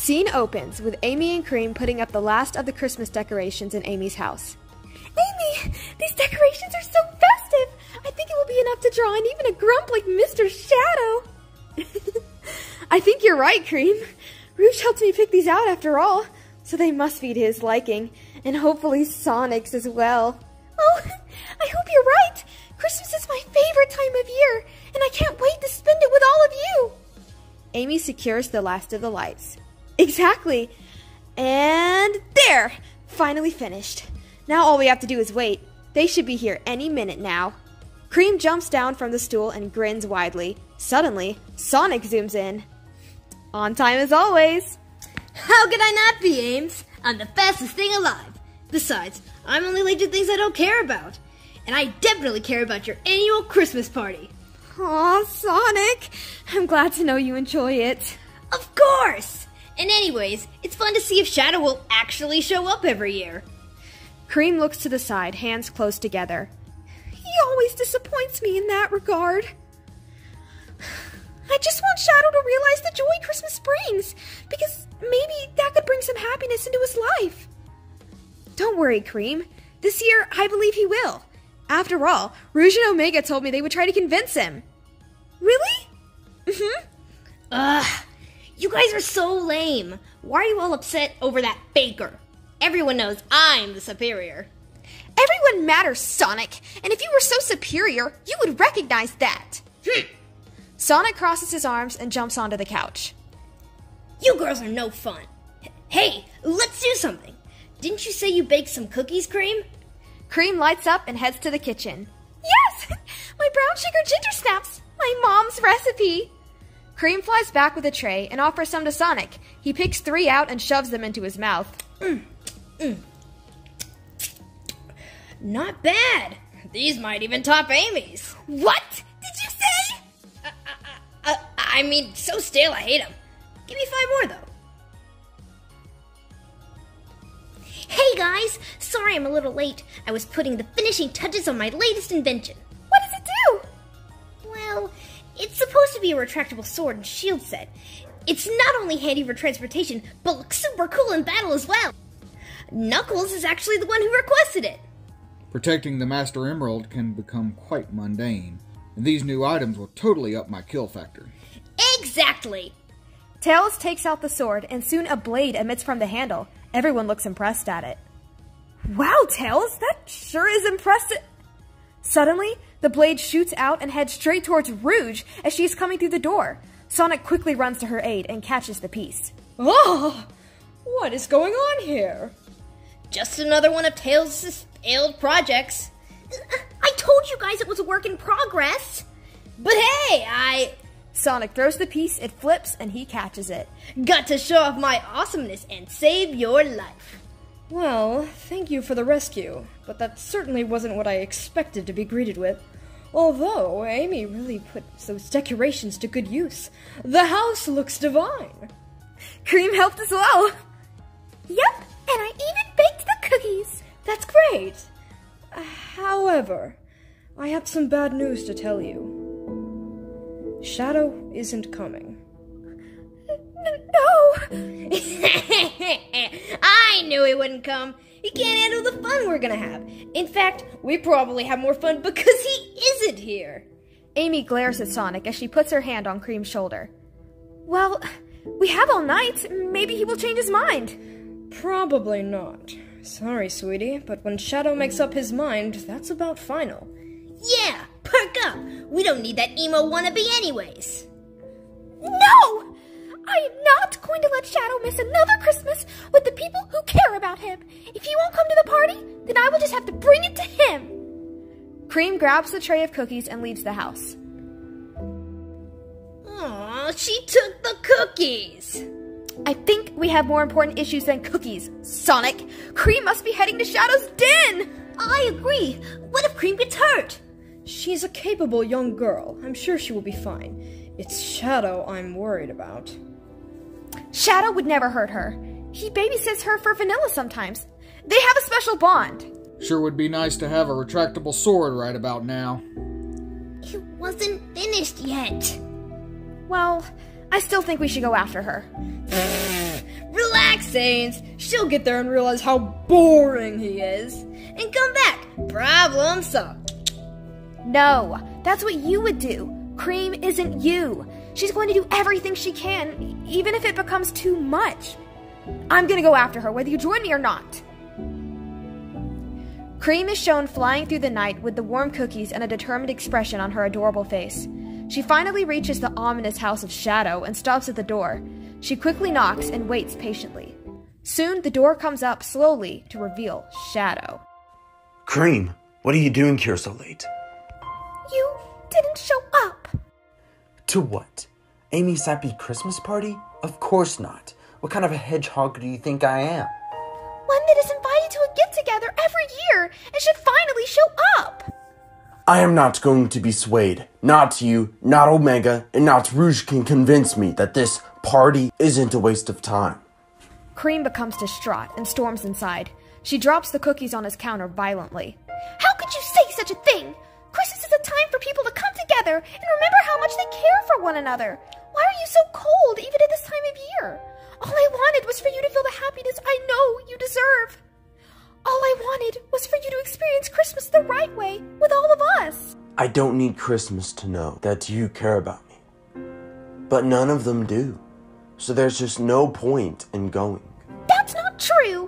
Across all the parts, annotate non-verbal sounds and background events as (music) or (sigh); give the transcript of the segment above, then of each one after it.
Scene opens with Amy and Cream putting up the last of the Christmas decorations in Amy's house. Amy, these decorations are so festive. I think it will be enough to draw in even a grump like Mr. Shadow. (laughs) I think you're right, Cream. Rouge helped me pick these out after all, so they must be to his liking, and hopefully Sonic's as well. Oh, I hope you're right. Christmas is my favorite time of year, and I can't wait to spend it with all of you. Amy secures the last of the lights. Exactly. And there! Finally finished. Now all we have to do is wait. They should be here any minute now. Cream jumps down from the stool and grins widely. Suddenly, Sonic zooms in. On time as always. How could I not be, Ames? I'm the fastest thing alive. Besides, I'm only late to things I don't care about. And I definitely care about your annual Christmas party. Aw, Sonic. I'm glad to know you enjoy it. Of course! And anyways, it's fun to see if Shadow will actually show up every year. Cream looks to the side, hands close together. He always disappoints me in that regard. (sighs) I just want Shadow to realize the joy Christmas brings, because maybe that could bring some happiness into his life. Don't worry, Cream. This year, I believe he will. After all, Rouge and Omega told me they would try to convince him. Really? Mm-hmm. Ugh, you guys are so lame. Why are you all upset over that faker? Everyone knows I'm the superior. Everyone matters, Sonic, and if you were so superior, you would recognize that. Hmm. Sonic crosses his arms and jumps onto the couch. You girls are no fun. H- hey, let's do something. Didn't you say you baked some cookies, Cream? Cream lights up and heads to the kitchen. Yes! (laughs) My brown sugar ginger snaps! My mom's recipe! Cream flies back with a tray and offers some to Sonic. He picks three out and shoves them into his mouth. Mm. Mm. Not bad. These might even top Amy's. What did you say? Uh, uh, uh, I mean, so stale, I hate them. Give me five more, though. Hey guys, sorry I'm a little late. I was putting the finishing touches on my latest invention. To be a retractable sword and shield set. It's not only handy for transportation, but looks super cool in battle as well. Knuckles is actually the one who requested it. Protecting the Master Emerald can become quite mundane, and these new items will totally up my kill factor. Exactly! Tails takes out the sword, and soon a blade emits from the handle. Everyone looks impressed at it. Wow, Tails, that sure is impressive. Suddenly, the blade shoots out and heads straight towards Rouge as she is coming through the door. Sonic quickly runs to her aid and catches the piece. Oh! What is going on here? Just another one of Tails' failed projects. (laughs) I told you guys it was a work in progress. But hey, I. Sonic throws the piece, it flips, and he catches it. Got to show off my awesomeness and save your life. Well, thank you for the rescue, but that certainly wasn't what I expected to be greeted with. Although Amy really put those decorations to good use. The house looks divine. Cream helped as well. Yep, and I even baked the cookies. That's great. However, I have some bad news to tell you. Shadow isn't coming. No! (laughs) I knew he wouldn't come. He can't handle the fun we're gonna have. In fact, we probably have more fun because he isn't here. Amy glares at Sonic as she puts her hand on Cream's shoulder. Well, we have all night. Maybe he will change his mind. Probably not. Sorry, sweetie, but when Shadow makes up his mind, that's about final. Yeah, perk up. We don't need that emo wannabe anyways. No! I am not going to let Shadow miss another Christmas with the people who care about him. If he won't come to the party, then I will just have to bring it to him. Cream grabs the tray of cookies and leaves the house. Aw, she took the cookies. I think we have more important issues than cookies, Sonic. Cream must be heading to Shadow's den. I agree. What if Cream gets hurt? She's a capable young girl. I'm sure she will be fine. It's Shadow I'm worried about. Shadow would never hurt her. He babysits her for Vanilla sometimes. They have a special bond. Sure would be nice to have a retractable sword right about now. It wasn't finished yet. Well, I still think we should go after her. (sighs) Relax, Saints. She'll get there and realize how boring he is. And come back. Problem solved. No, that's what you would do. Cream isn't you. She's going to do everything she can, even if it becomes too much. I'm gonna go after her, whether you join me or not. Cream is shown flying through the night with the warm cookies and a determined expression on her adorable face. She finally reaches the ominous house of Shadow and stops at the door. She quickly knocks and waits patiently. Soon, the door comes up slowly to reveal Shadow. Cream, what are you doing here so late? You didn't show up. To what? Amy's happy Christmas party? Of course not. What kind of a hedgehog do you think I am? One that is invited to a get together every year and should finally show up. I am not going to be swayed. Not you, not Omega, and not Rouge can convince me that this party isn't a waste of time. Cream becomes distraught and storms inside. She drops the cookies on his counter violently. How could you say such a thing? Christmas is a time for people to come together and remember how much they care for one another. Why are you so cold even at this time of year? All I wanted was for you to feel the happiness I know you deserve. All I wanted was for you to experience Christmas the right way with all of us. I don't need Christmas to know that you care about me. But none of them do. So there's just no point in going. That's not true.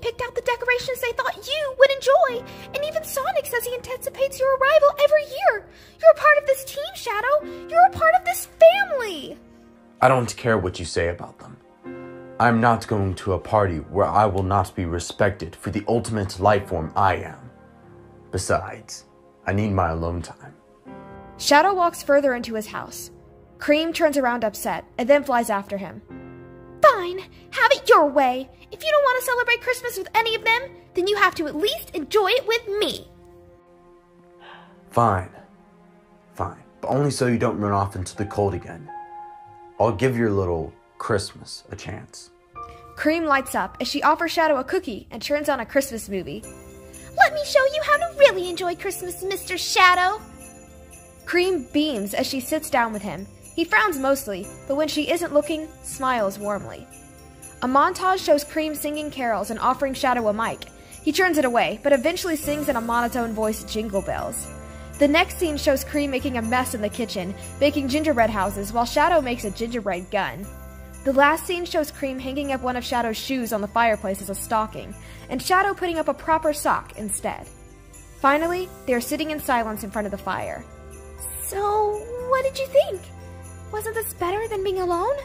Rouge and Amy picked out the decorations they thought you would enjoy, and even Sonic says he anticipates your arrival every year. You're a part of this team, Shadow. You're a part of this family. I don't care what you say about them. I'm not going to a party where I will not be respected for the ultimate life form I am. Besides, I need my alone time. Shadow walks further into his house. Cream turns around upset and then flies after him. Fine, have it your way. If you don't want to celebrate Christmas with any of them, then you have to at least enjoy it with me. Fine. Fine. But only so you don't run off into the cold again. I'll give your little Christmas a chance. Cream lights up as she offers Shadow a cookie and turns on a Christmas movie. Let me show you how to really enjoy Christmas, Mr. Shadow. Cream beams as she sits down with him. He frowns mostly, but when she isn't looking, smiles warmly. A montage shows Cream singing carols and offering Shadow a mic. He turns it away, but eventually sings in a monotone voice jingle bells. The next scene shows Cream making a mess in the kitchen, baking gingerbread houses, while Shadow makes a gingerbread gun. The last scene shows Cream hanging up one of Shadow's shoes on the fireplace as a stocking, and Shadow putting up a proper sock instead. Finally, they are sitting in silence in front of the fire. So, what did you think? Wasn't this better than being alone?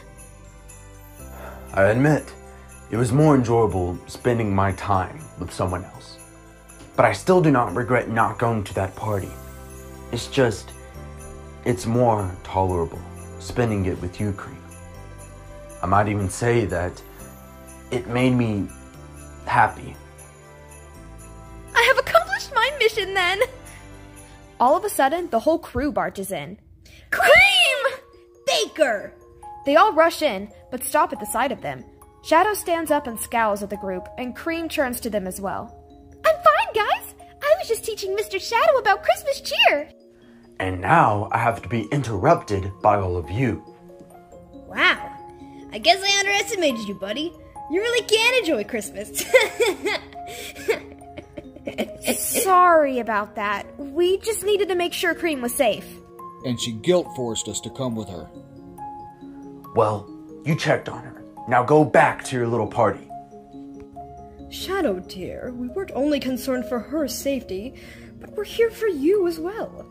I admit, it was more enjoyable spending my time with someone else. But I still do not regret not going to that party. It's just, it's more tolerable spending it with you, Cream. I might even say that it made me happy. I have accomplished my mission then! All of a sudden, the whole crew barges in. Cream! Faker! They all rush in, but stop at the sight of them. Shadow stands up and scowls at the group, and Cream turns to them as well. I'm fine, guys. I was just teaching Mr. Shadow about Christmas cheer. And now I have to be interrupted by all of you. Wow. I guess I underestimated you, buddy. You really can enjoy Christmas. (laughs) Sorry about that. We just needed to make sure Cream was safe. And she guilt forced us to come with her. Well, you checked on her. Now go back to your little party. Shadow, dear, we weren't only concerned for her safety, but we're here for you as well.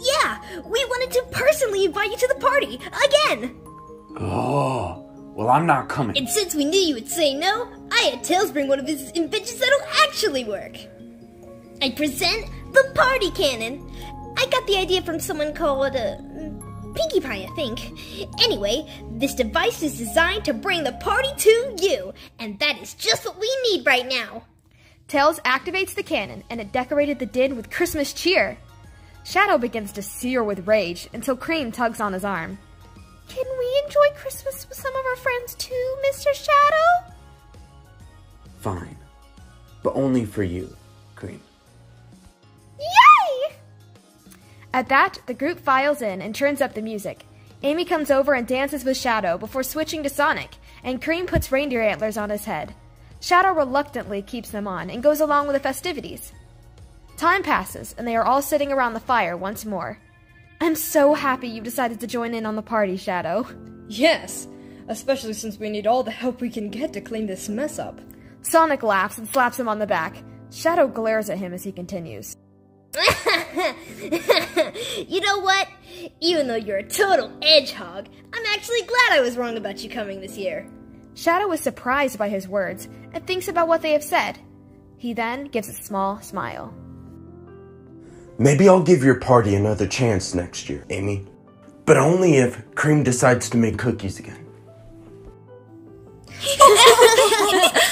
yeah, we wanted to personally invite you to the party again. Oh, well, I'm not coming. And since we knew you would say no, I had Tails bring one of his inventions that'll actually work. I present the party cannon. I got the idea from someone called uh, Pinkie Pie, I think. Anyway, this device is designed to bring the party to you, and that is just what we need right now. Tails activates the cannon, and it decorated the din with Christmas cheer. Shadow begins to sear with rage until Cream tugs on his arm. Can we enjoy Christmas with some of our friends too, Mr. Shadow? Fine. But only for you, Cream. At that, the group files in and turns up the music. Amy comes over and dances with Shadow before switching to Sonic, and Cream puts reindeer antlers on his head. Shadow reluctantly keeps them on and goes along with the festivities. Time passes, and they are all sitting around the fire once more. I'm so happy you decided to join in on the party, Shadow. Yes, especially since we need all the help we can get to clean this mess up. Sonic laughs and slaps him on the back. Shadow glares at him as he continues. (laughs) you know what? Even though you're a total edgehog, I'm actually glad I was wrong about you coming this year. Shadow is surprised by his words and thinks about what they have said. He then gives a small smile. Maybe I'll give your party another chance next year, Amy. But only if Cream decides to make cookies again. (laughs)